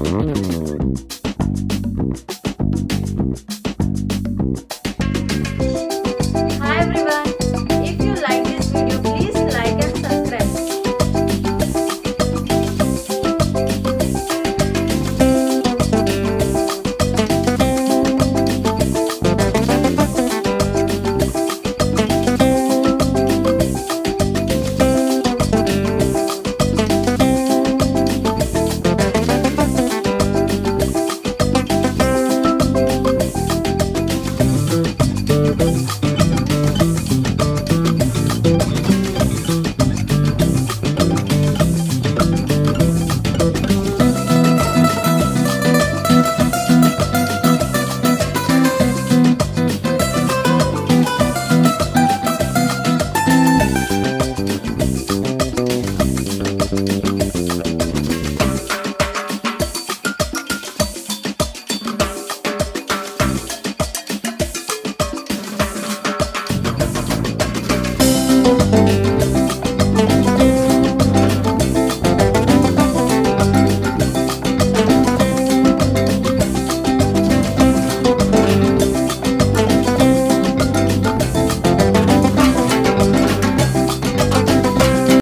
Mm-hmm.